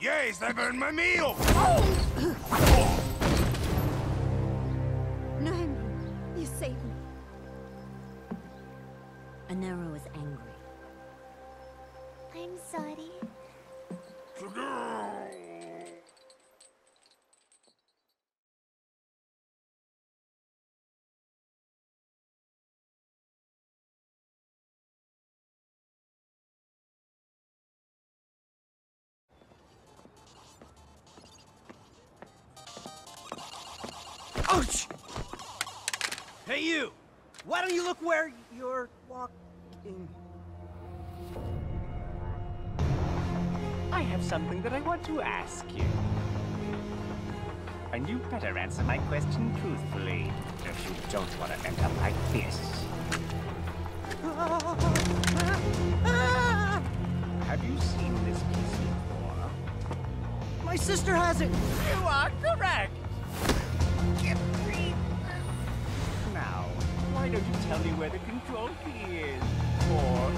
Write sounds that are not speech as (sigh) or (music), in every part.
Yes, they burned my meal! No, you saved me. Anero is angry. I'm sorry. Don't you look where you're walking? I have something that I want to ask you. And you better answer my question truthfully, if you don't want to end up like this. Have you seen this piece before? My sister has it! You are correct! The control key is? Or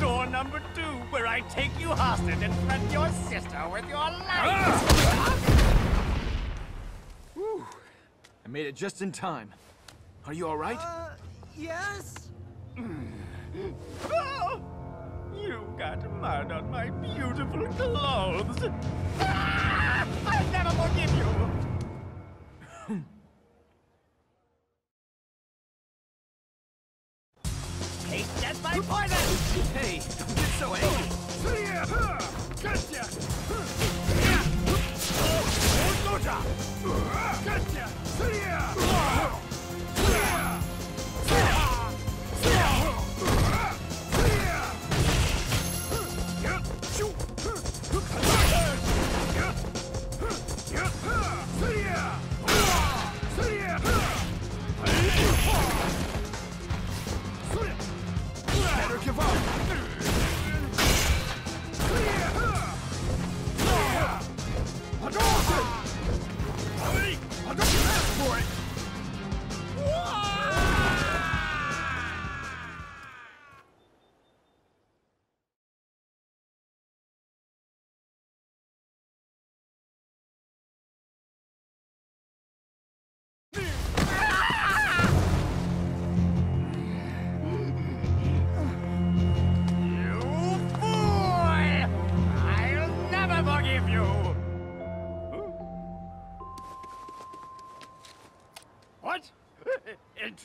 door number two, where I take you hostage and threaten your sister with your life! Whew. I made it just in time. Are you alright? Uh, yes? Oh! You got mud on my beautiful clothes! Ah! I'll never forgive you! Hey, get so angry. Better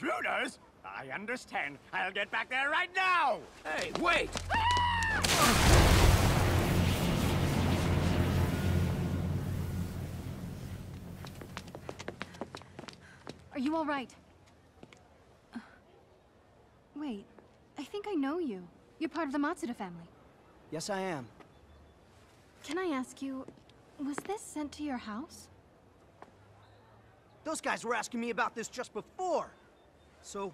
Intruders? I understand. I'll get back there right now! Hey, wait! Are you all right? Uh, Wait, I think I know you. You're part of the Matsuda family. Yes, I am. Can I ask you, was this sent to your house? Those guys were asking me about this just before. So...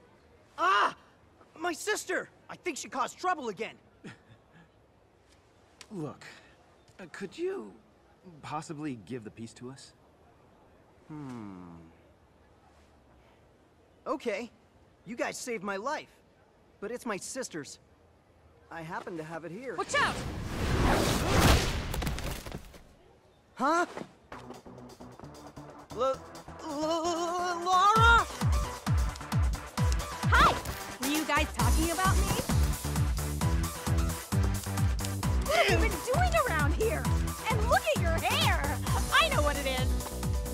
Ah! My sister! I think she caused trouble again. (laughs) Look, uh, could you possibly give the piece to us? Hmm... Okay. You guys saved my life. But it's my sister's. I happen to have it here. Watch out! Huh? L talking about me? What have you been doing around here? And look at your hair! I know what it is!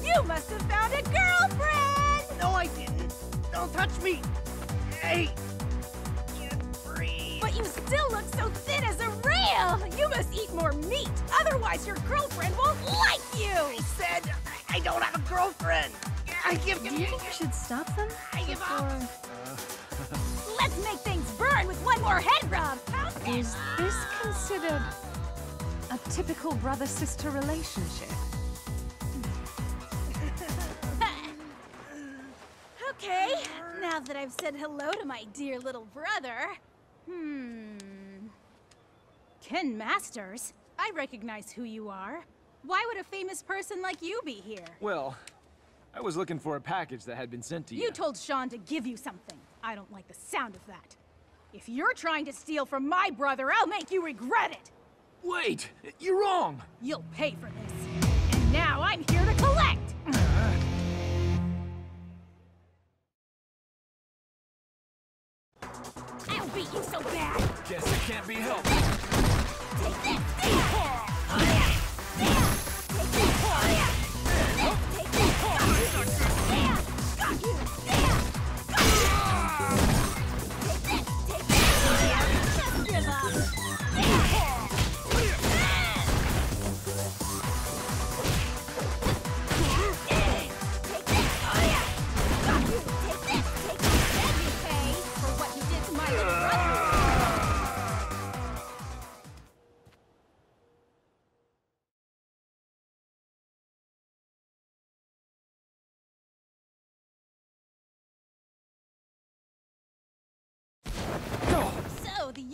You must have found a girlfriend! No, I didn't. Don't touch me. Hey. Can't breathe. But you still look so thin as a rail! You must eat more meat, otherwise your girlfriend won't like you! I said I don't have a girlfriend. I give Do you think you should stop them? I give up. Let's make things burn with one more head rub! Is this considered a typical brother-sister relationship? (laughs) Okay, now that I've said hello to my dear little brother, hmm. Ken Masters, I recognize who you are. Why would a famous person like you be here? Well, I was looking for a package that had been sent to you. You told Sean to give you something. I don't like the sound of that. If you're trying to steal from my brother, I'll make you regret it. Wait! You're wrong! You'll pay for this. And now I'm here to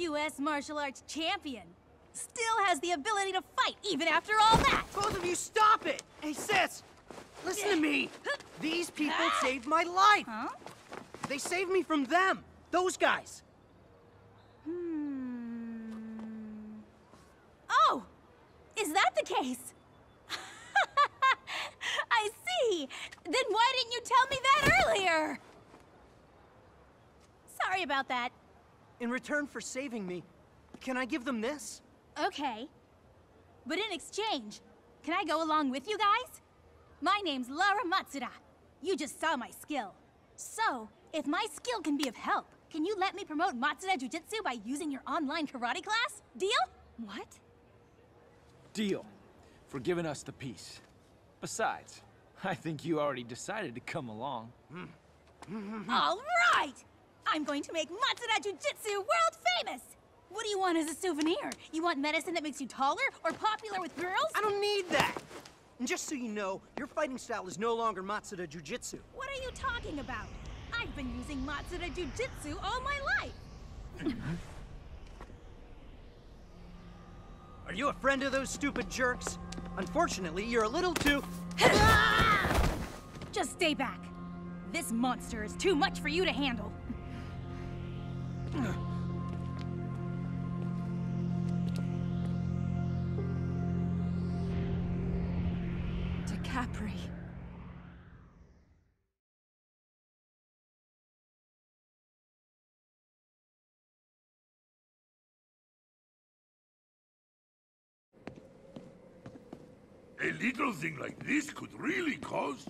U.S. martial arts champion still has the ability to fight even after all that! Both of you stop it! Hey, sis! Listen to me! (laughs) These people saved my life! Huh? They saved me from them! Those guys! Hmm. Oh! Is that the case? (laughs) I see! Then why didn't you tell me that earlier? Sorry about that. In return for saving me, can I give them this? Okay. But in exchange, can I go along with you guys? My name's Laura Matsuda. You just saw my skill. So, if my skill can be of help, can you let me promote Matsuda Jujitsu by using your online karate class? Deal? What? Deal. For giving us the piece. Besides, I think you already decided to come along. Hmm. (laughs) All right! I'm going to make Matsuda Jujitsu world famous! What do you want as a souvenir? You want medicine that makes you taller or popular with girls? I don't need that! And just so you know, your fighting style is no longer Matsuda Jujitsu. What are you talking about? I've been using Matsuda Jujitsu all my life! (laughs) Are you a friend of those stupid jerks? Unfortunately, you're a little too... (laughs) Just stay back. This monster is too much for you to handle. A little thing like this could really cause...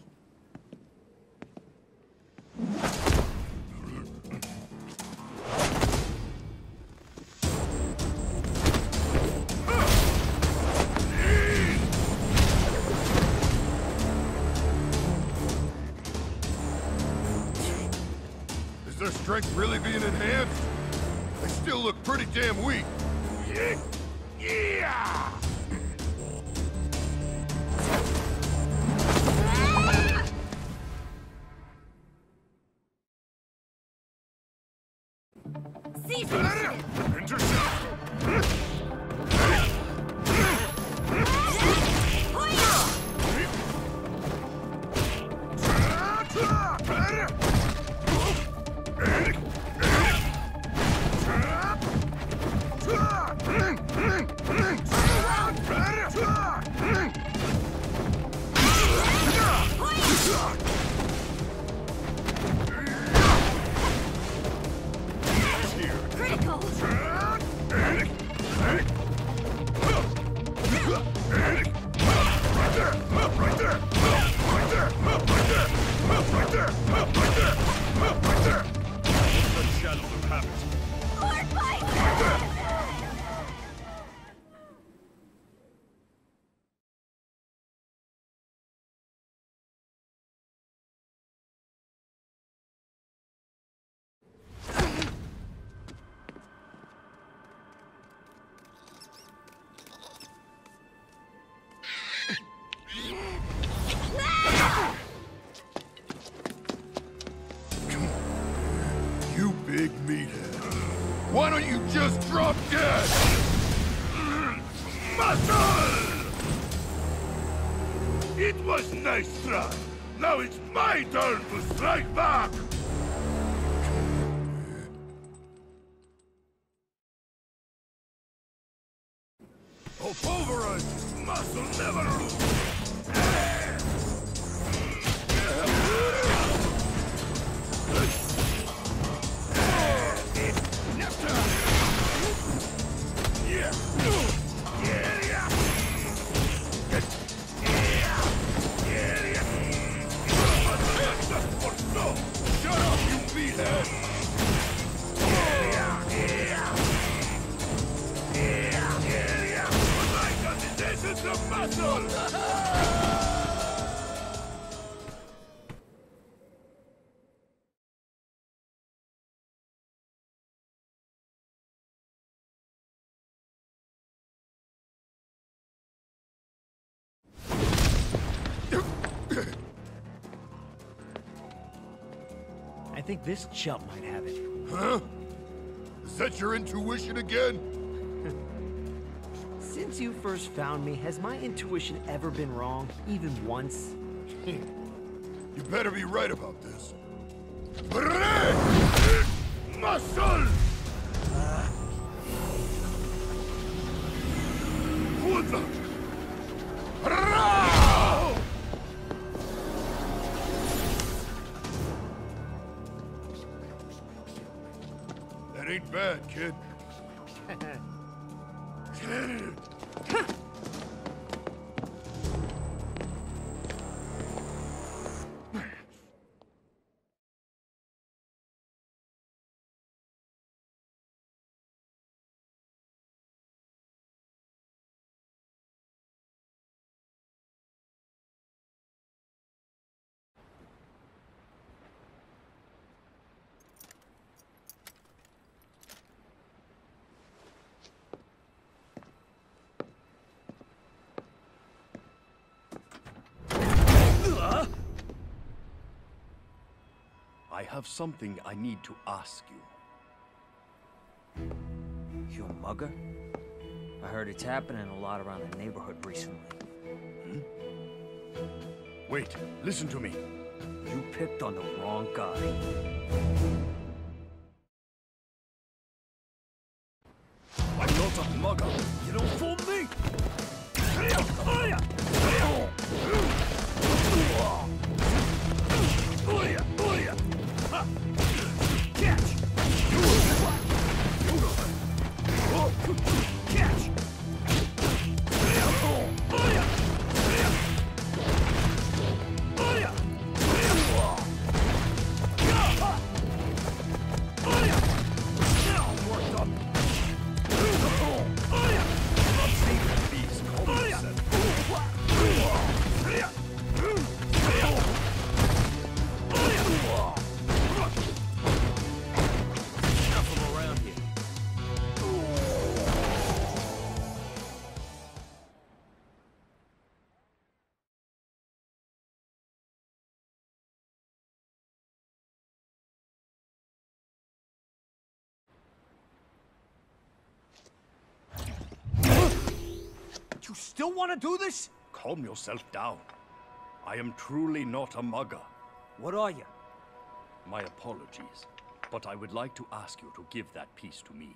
strength really being enhanced? They still look pretty damn weak. Yeah! Dead? Muscle! It was nice try. Now it's my turn to strike back! Think this chump might have it. Huh? Is that your intuition again? (laughs) Since you first found me, has my intuition ever been wrong? Even once? (laughs) You better be right about this. Muscle! Ain't have something I need to ask you. You a mugger? I heard it's happening a lot around the neighborhood recently. Hmm? Wait, listen to me. You picked on the wrong guy. Still want to do this? Calm yourself down. I am truly not a mugger. What are you? My apologies, but I would like to ask you to give that piece to me.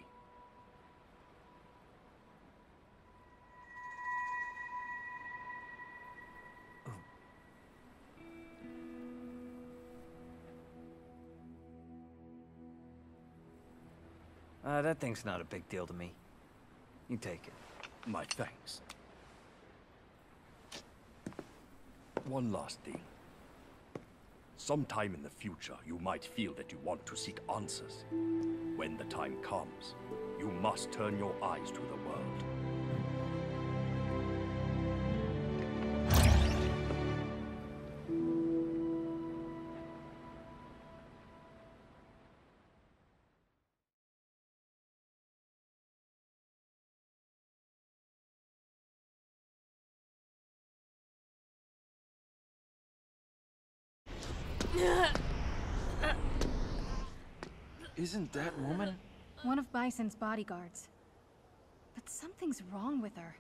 Uh, that thing's not a big deal to me. You take it. My thanks. One last thing. Sometime in the future, you might feel that you want to seek answers. When the time comes, you must turn your eyes to the world. Isn't that woman? One of Bison's bodyguards. But something's wrong with her.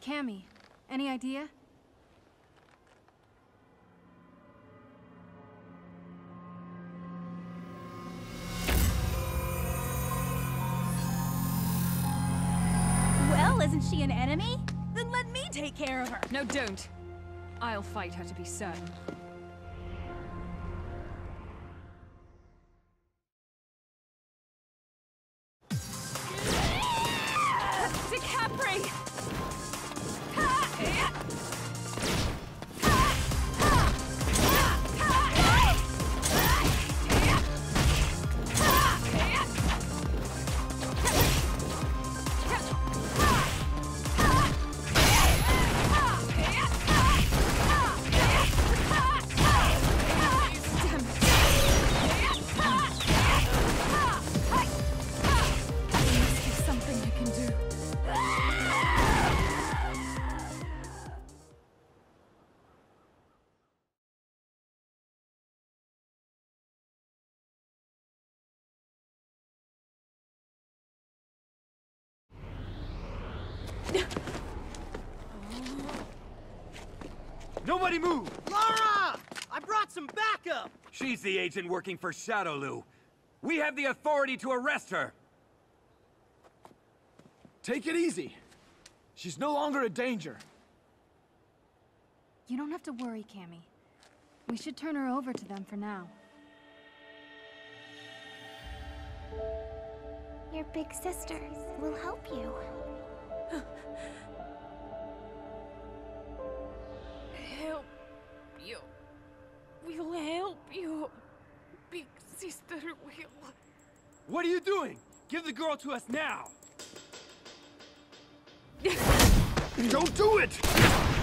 Cammy, any idea? Well, Well, isn't she an enemy? Then let me take care of her. No, don't. I'll fight her to be certain. Nobody move! Laura! I brought some backup! She's the agent working for Shadow Shadaloo. We have the authority to arrest her. Take it easy. She's no longer a danger. You don't have to worry, Cammy. We should turn her over to them for now. Your big sister will help you. Help you. We'll help you. Big sister will. What are you doing? Give the girl to us now! (laughs) Don't do it!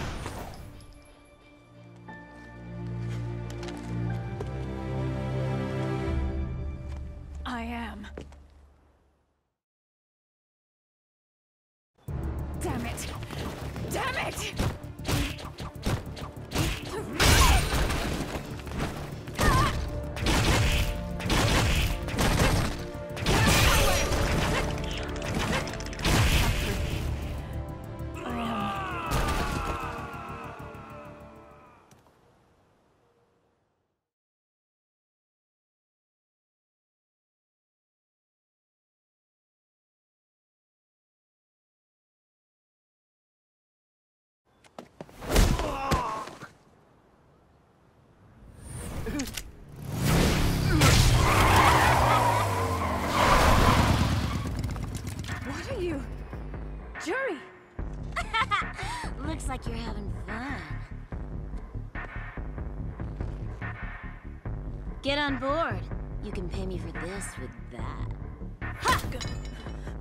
Get on board. You can pay me for this with that.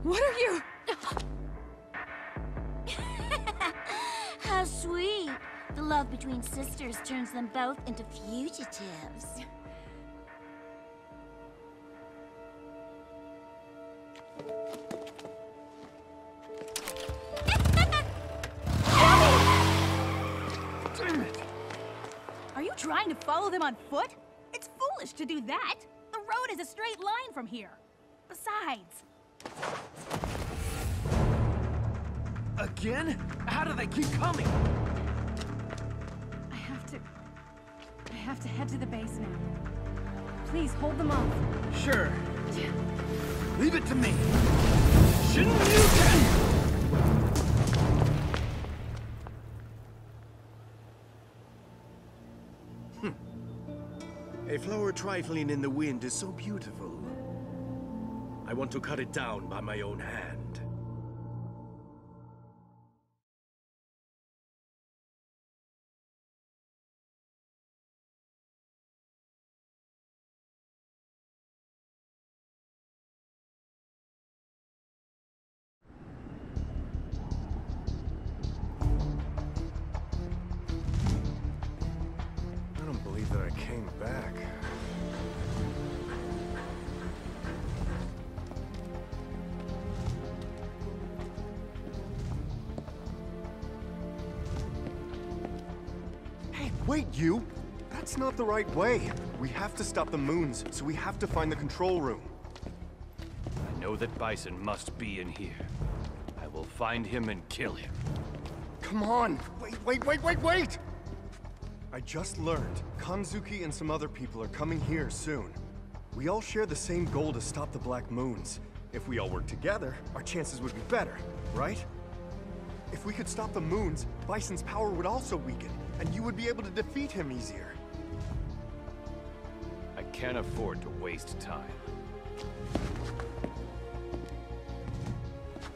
What are you? (laughs) How sweet. The love between sisters turns them both into fugitives. Are you trying to follow them on foot? Foolish to do that. The road is a straight line from here. Besides, Again? How do they keep coming? I have to... I have to head to the base now. Please, hold them off. Sure. Leave it to me. Shinryuken! A flower trifling in the wind is so beautiful. I want to cut it down by my own hand. The right way. We have to stop the moons, so we have to find the control room. I know that Bison must be in here. I will find him and kill him. Come on! Wait, wait, wait, wait, wait! I just learned Kanzuki and some other people are coming here soon. We all share the same goal to stop the Black Moons. If we all work together, our chances would be better, right? If we could stop the moons, Bison's power would also weaken, and you would be able to defeat him easier. I can't afford to waste time.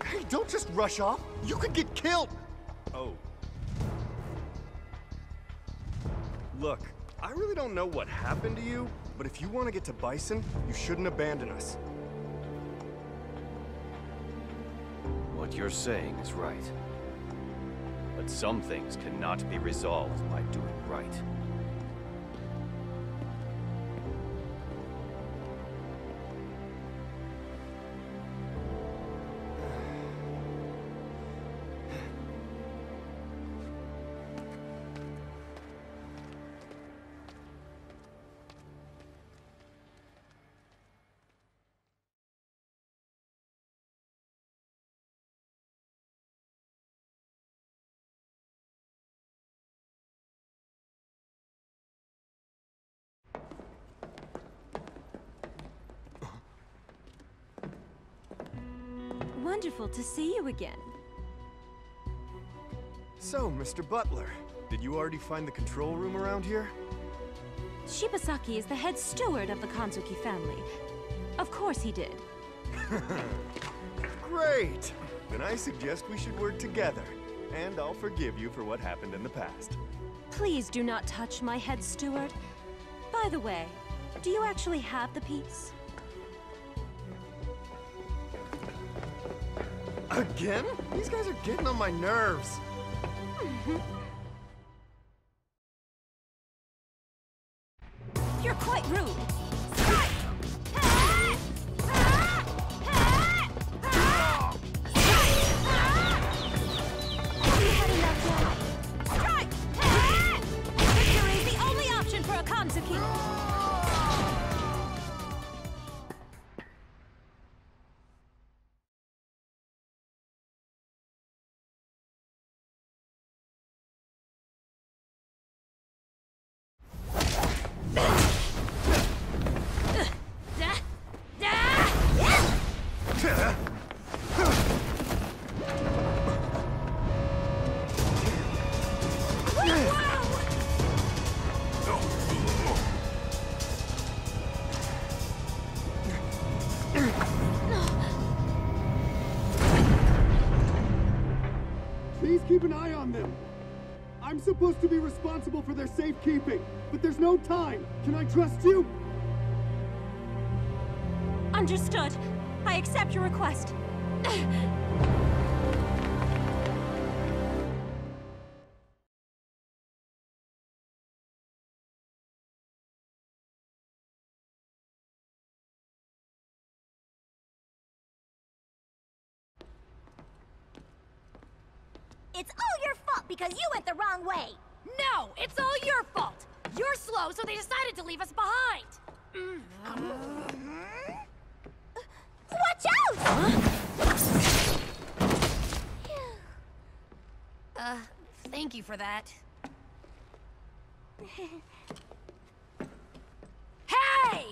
Hey, don't just rush off! You could get killed! Oh. Look, I really don't know what happened to you, but if you want to get to Bison, you shouldn't abandon us. What you're saying is right. But some things cannot be resolved by doing right. Wonderful to see you again. So, Mr. Butler, did you already find the control room around here? Shibasaki is the head steward of the Kanzuki family. Of course he did. (laughs) Great! Then I suggest we should work together. And I'll forgive you for what happened in the past. Please do not touch my head steward. By the way, do you actually have the piece? Again? These guys are getting on my nerves. (laughs) supposed to be responsible for their safekeeping, but there's no time. Can I trust you? Understood. I accept your request. Because you went the wrong way. No, it's all your fault. You're slow, so they decided to leave us behind. Watch out! Uh, thank you for that. (laughs) Hey!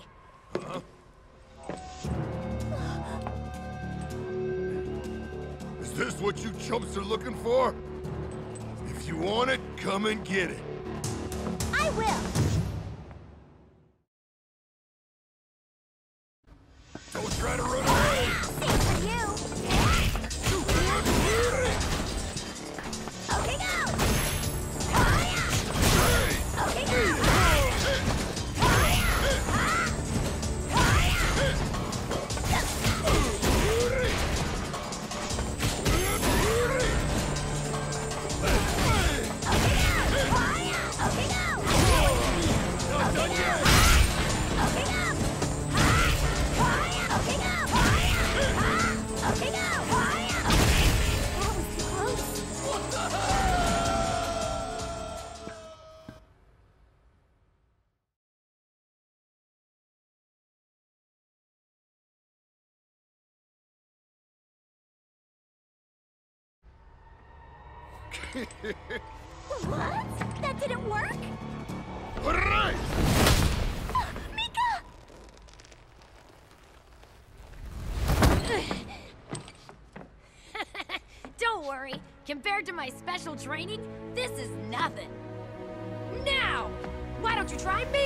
Is this what you chumps are looking for? You want it, come and get it. I will. Training, this is nothing. Now! Why don't you try me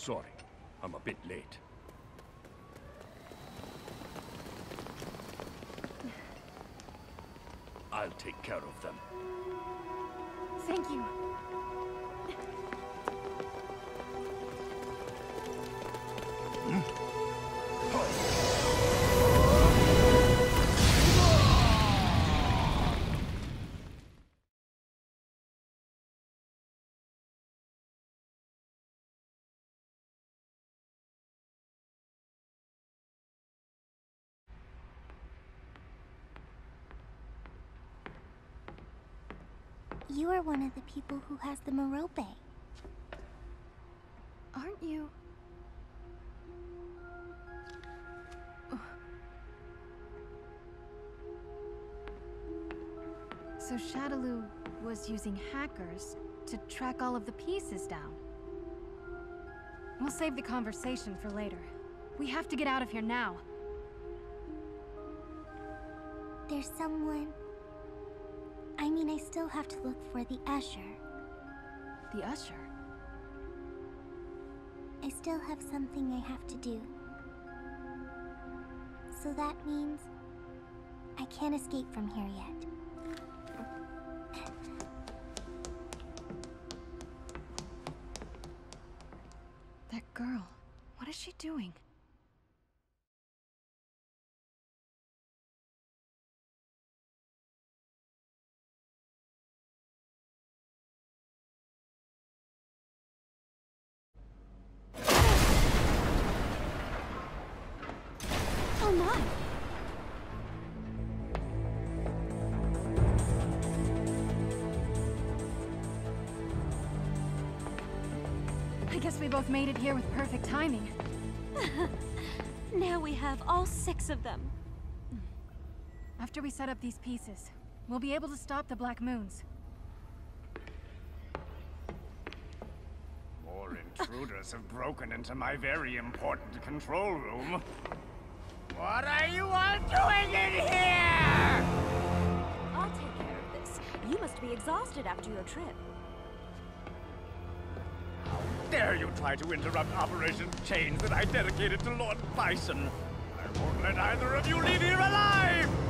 Sorry, I'm a bit late. I'll take care of them. Thank you. You are one of the people who has the Merope. Aren't you? So Shadaloo was using hackers to track all of the pieces down. We'll save the conversation for later. We have to get out of here now. There's someone. I mean, I still have to look for the Usher. The Usher? I still have something I have to do. So that means I can't escape from here yet. That girl. What is she doing? Guess we both made it here with perfect timing. (laughs) now we have all six of them. After we set up these pieces, we'll be able to stop the Black Moons. More intruders have broken into my very important control room. What are you all doing in here? I'll take care of this. You must be exhausted after your trip. Dare you try to interrupt Operation Change that I dedicated to Lord Bison? I won't let either of you leave here alive!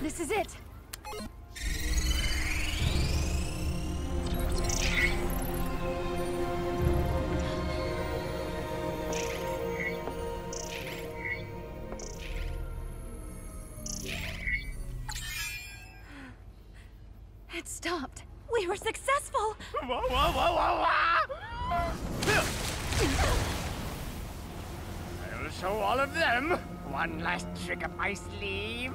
This is it! One last trick up my sleeve.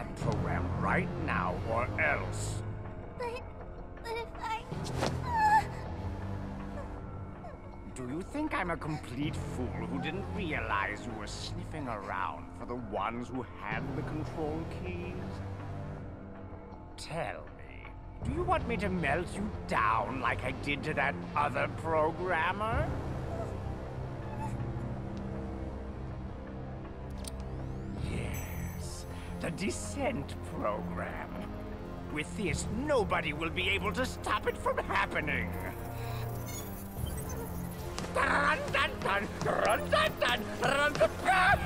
That program right now, or else. But, but if I... Uh. Do you think I'm a complete fool who didn't realize you were sniffing around for the ones who had the control keys? Tell me, do you want me to melt you down like I did to that other programmer? The Descent program. With this, nobody will be able to stop it from happening. Dun, dun, dun, dun, dun, dun, dun, dun, dun.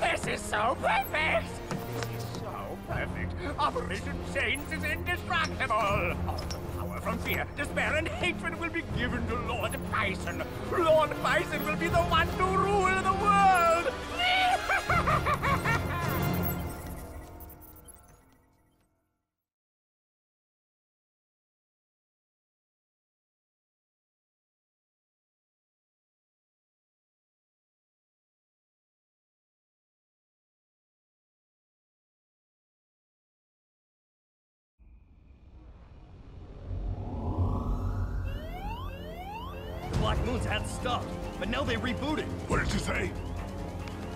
This is so perfect! This is so perfect. Operation Change is indestructible! All the power from fear, despair, and hatred will be given to Lord Bison. Lord Bison will be the one to rule the world! Moons had stopped, but now they rebooted. What did you say?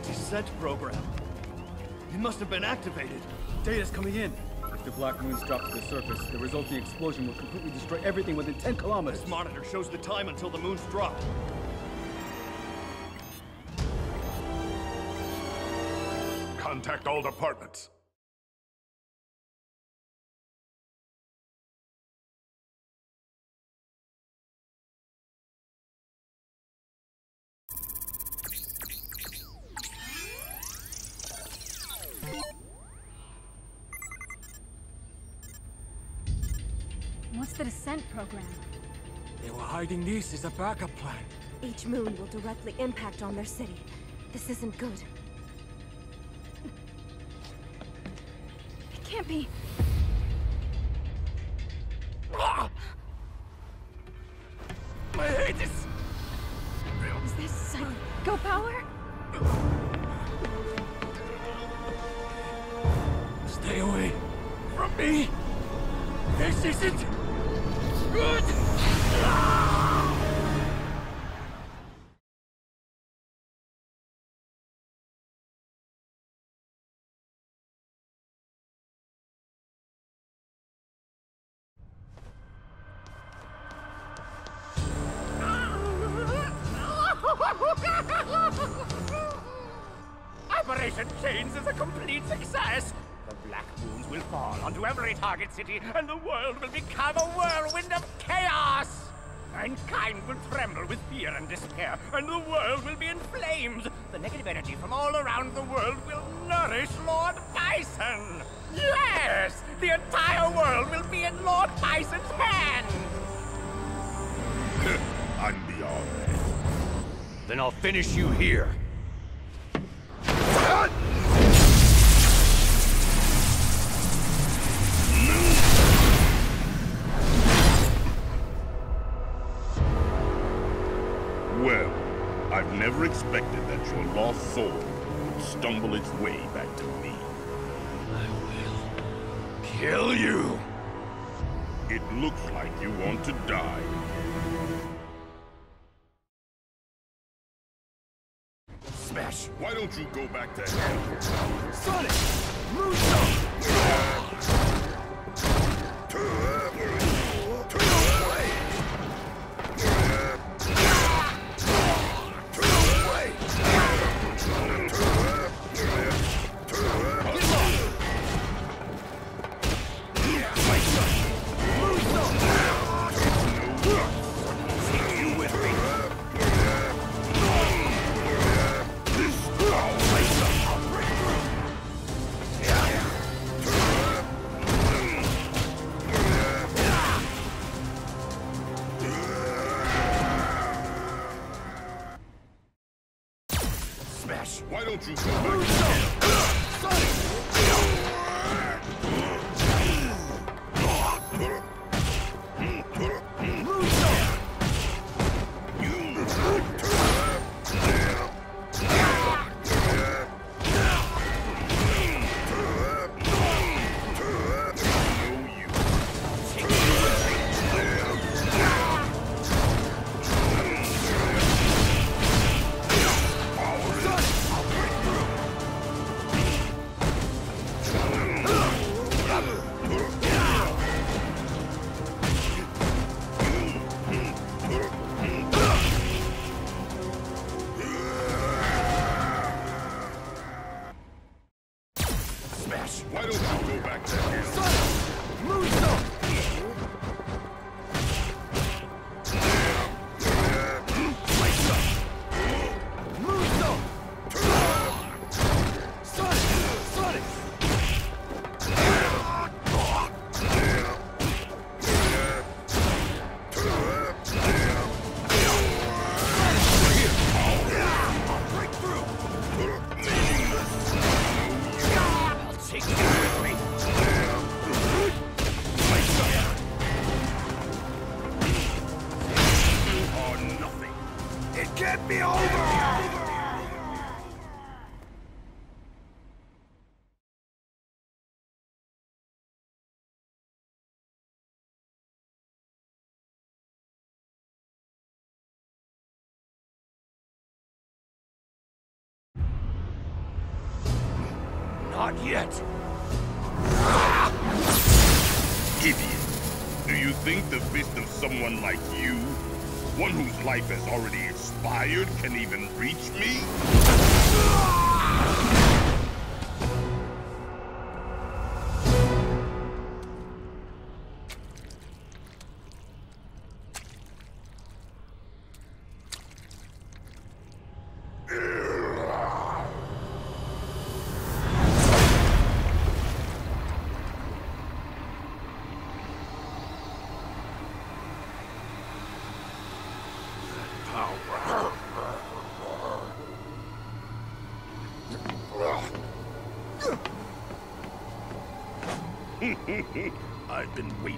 Descent program. It must have been activated. Data's coming in. If the Black Moons drop to the surface, the resulting explosion will completely destroy everything within 10 kilometers. This monitor shows the time until the moons drop. Contact all departments. This as a backup plan. Each moon will directly impact on their city. This isn't good. It can't be. Target city, and the world will become a whirlwind of chaos! Mankind will tremble with fear and despair, and the world will be in flames. The negative energy from all around the world will nourish Lord Bison. Yes! The entire world will be in Lord Bison's hands! (laughs) I'm beyond that. Then I'll finish you here. Never expected that your lost soul would stumble its way back to me. I will kill you! It looks like you want to die. Smash! Why don't you go back to hell? Sonic! Muso! Not yet. Idiot. Do you think the fist of someone like you, one whose life has already expired, can even reach me? Been waiting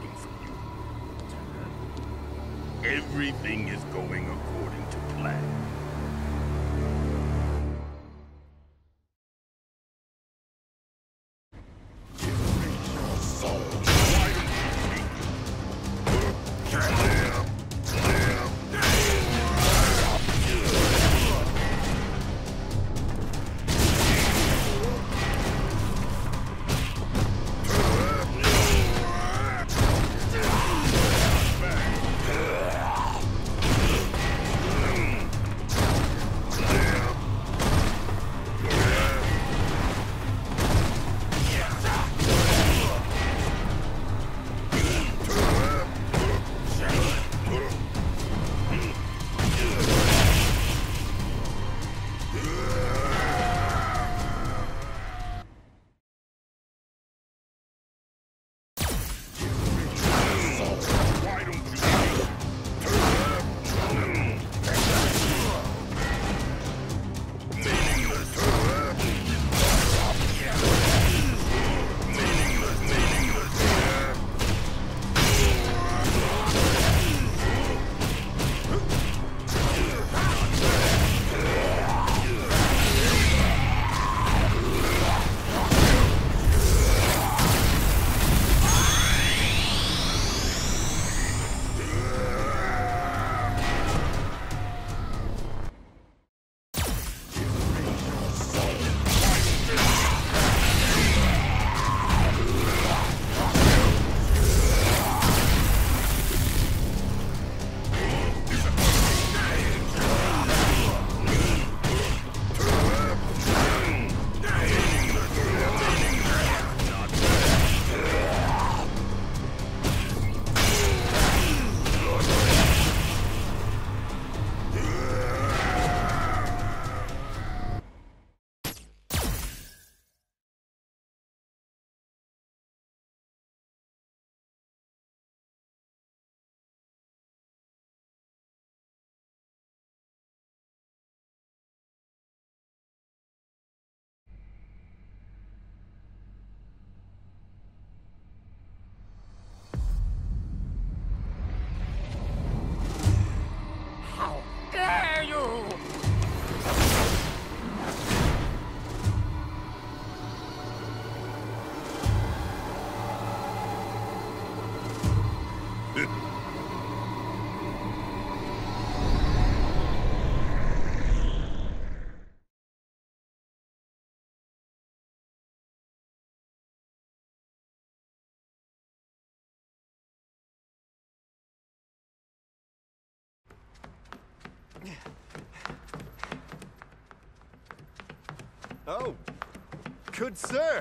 Oh, good sir.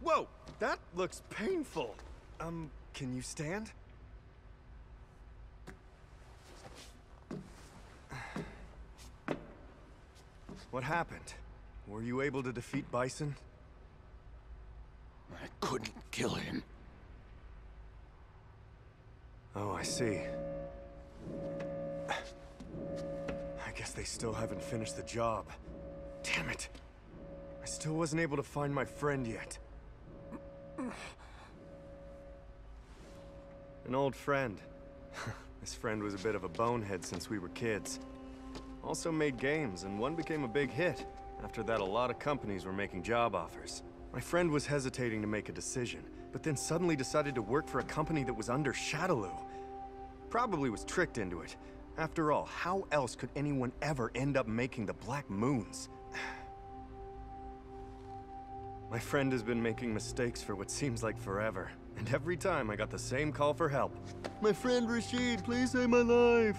Whoa, that looks painful. Um, can you stand? What happened? Were you able to defeat Bison? I couldn't kill him. Oh, I see. I guess they still haven't finished the job. Damn it. I still wasn't able to find my friend yet. An old friend. (laughs) this friend was a bit of a bonehead since we were kids. Also made games, and one became a big hit. After that, a lot of companies were making job offers. My friend was hesitating to make a decision, but then suddenly decided to work for a company that was under Shadaloo. Probably was tricked into it. After all, how else could anyone ever end up making the Black Moons? (sighs) My friend has been making mistakes for what seems like forever, and every time I got the same call for help. My friend Rashid, please save my life!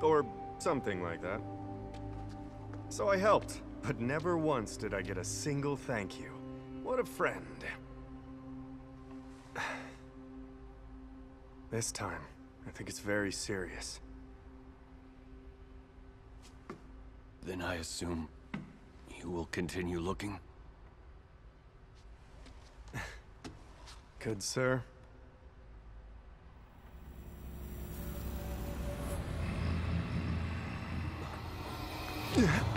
Or something like that. So I helped, but never once did I get a single thank you. What a friend. This time, I think it's very serious. Then I assume you will continue looking? (laughs) Good, sir. (laughs)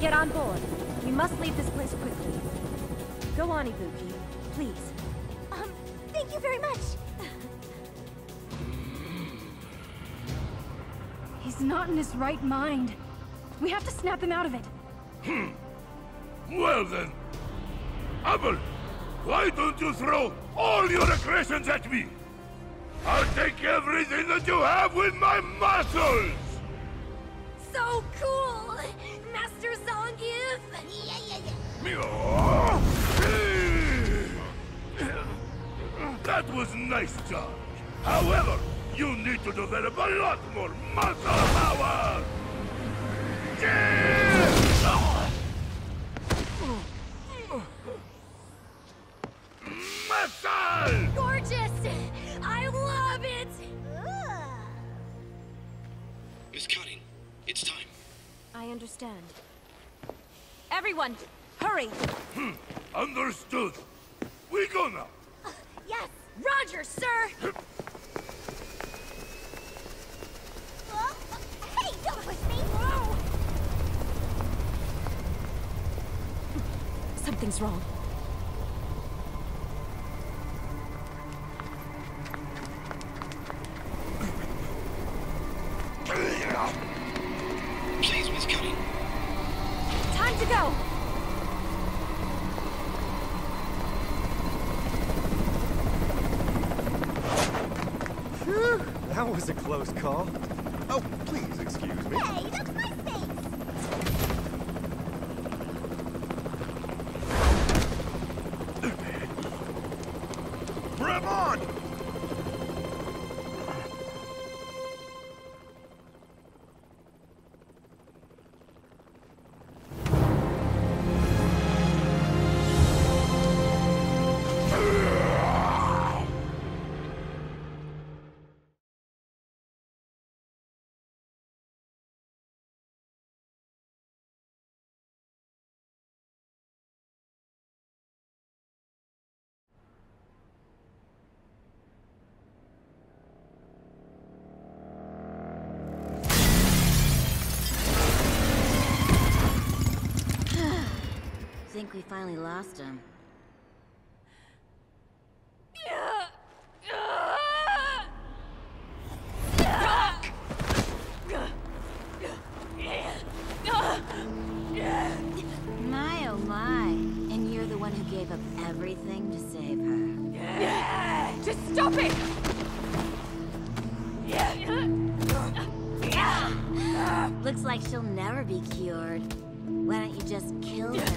get on board. We must leave this place quickly. Go on, Ibuki. Please. Um, thank you very much. He's not in his right mind. We have to snap him out of it. Hmm. Well then, Abel, why don't you throw all your aggressions at me? I'll take everything that you have with my muscles! So cool! That was nice, John. However, you need to develop a lot more muscle power! Muscle! Gorgeous! I love it! Miss Cunning, it's time. I understand. Everyone, hurry! Hmm, Understood. We go now. (laughs) Yes! Roger, sir! (laughs) Uh, hey, don't push me! Something's wrong. Think we finally lost him. My oh my. And you're the one who gave up everything to save her. Just stop it! Looks like she'll never be cured. Why don't you just kill her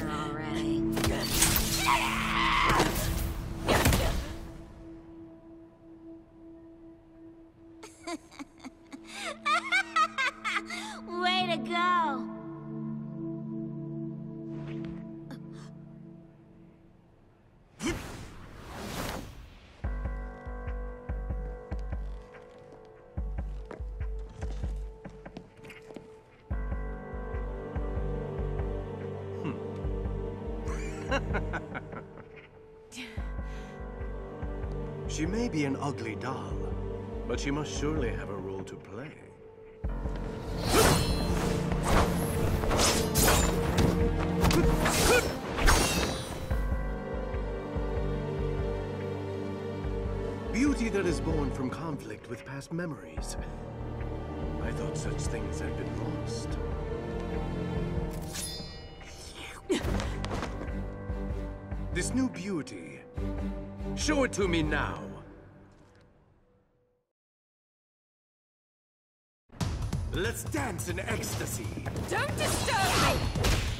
She may be an ugly doll, but she must surely have a role to play. Beauty that is born from conflict with past memories. I thought such things had been lost. This new beauty. Show it to me now. Let's dance in ecstasy. Don't disturb me!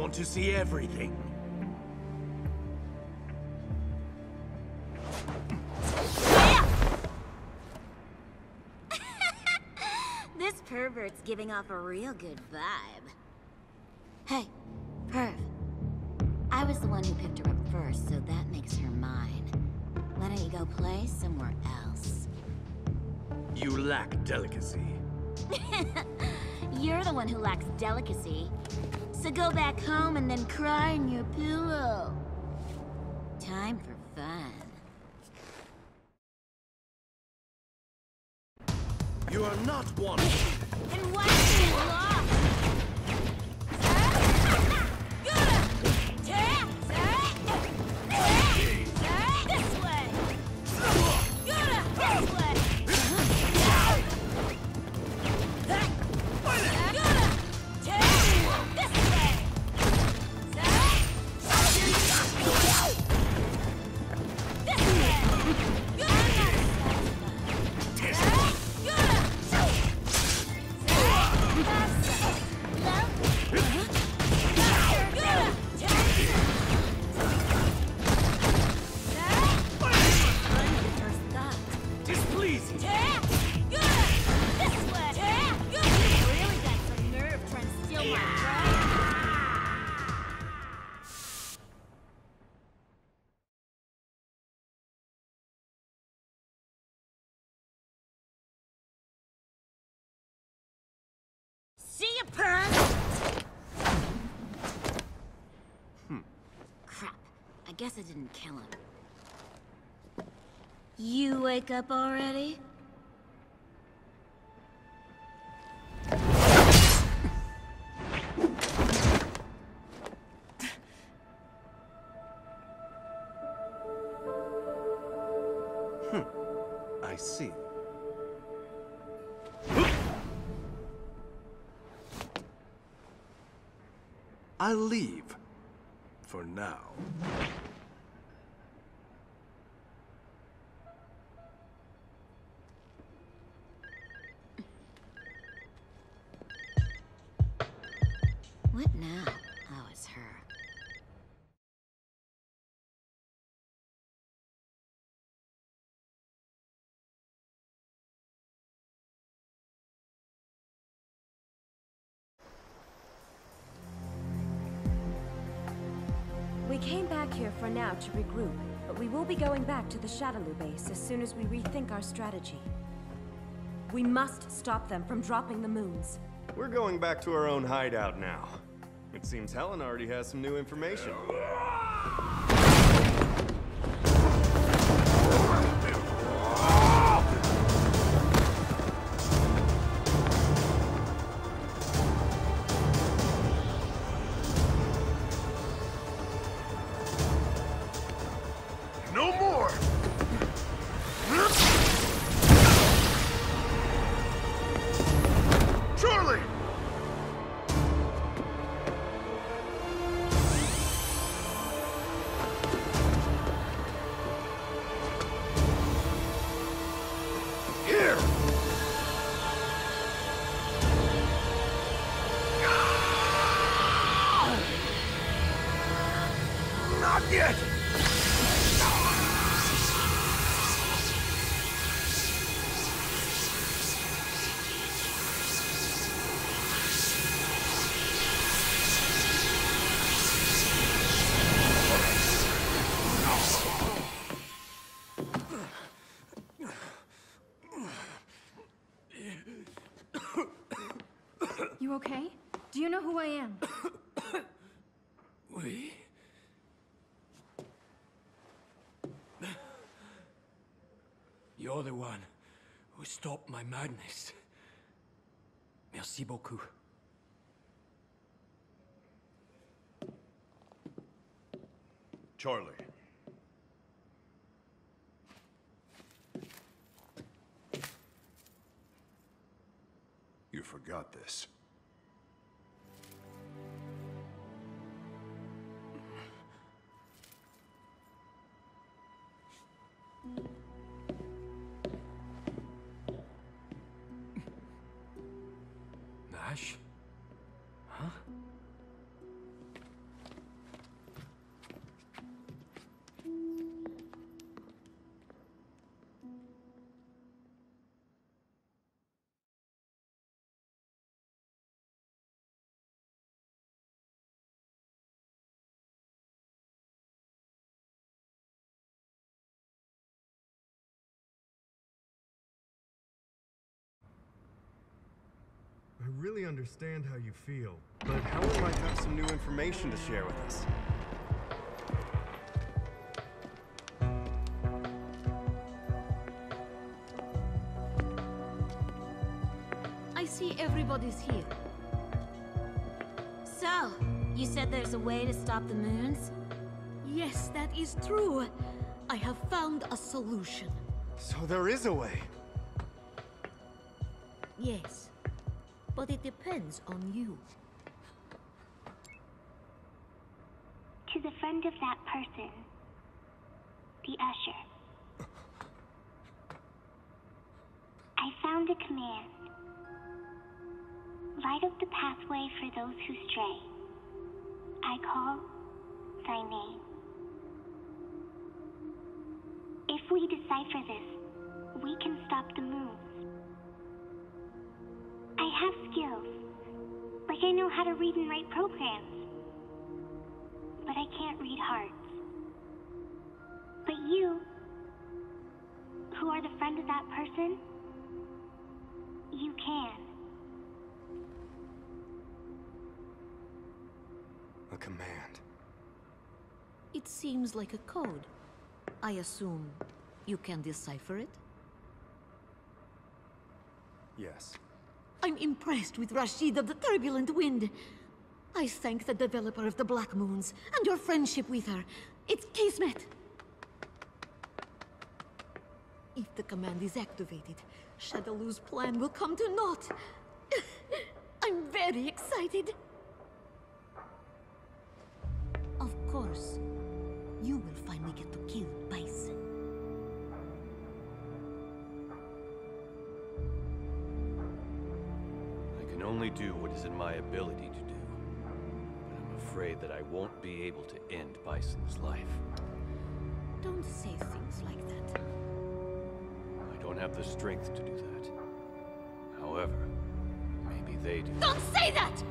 Want to see everything. (laughs) This pervert's giving off a real good vibe. Hey, Perv. I was the one who picked her up first, so that makes her mine. Why don't you go play somewhere else? You lack delicacy. (laughs) You're the one who lacks delicacy. So go back home and then cry in your pillow. Time for fun. You are not wanted. Guess I didn't kill him. You wake up already? Hmm. I see. I'll leave. For now. Now to regroup, but we will be going back to the Shadaloo base as soon as we rethink our strategy. We must stop them from dropping the moons. We're going back to our own hideout now. It seems Helen already has some new information. Okay? Do you know who I am? (coughs) We? You're the one who stopped my madness. Merci beaucoup. Charlie. You forgot this. Really understand how you feel, but Helen might have some new information to share with us. I see everybody's here. So, you said there's a way to stop the moons? Yes, that is true. I have found a solution. So there is a way. Yes. But it depends on you. To the friend of that person, the usher. I found a command. Light up the pathway for those who stray. I call thy name. If we decipher this, we can stop the moons. I have skills. Like I know how to read and write programs. But I can't read hearts. But you, who are the friend of that person, you can. A command. It seems like a code. I assume you can decipher it? Yes. I'm impressed with Rashid of the Turbulent Wind. I thank the developer of the Black Moons and your friendship with her. It's Kismet. If the command is activated, Shadaloo's plan will come to naught. (laughs) I'm very excited. Of course, you will finally get to only do what is in my ability to do. But I'm afraid that I won't be able to end Bison's life. Don't say things like that. I don't have the strength to do that. However, maybe they do. Don't say that!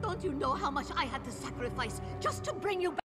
Don't you know how much I had to sacrifice just to bring you back?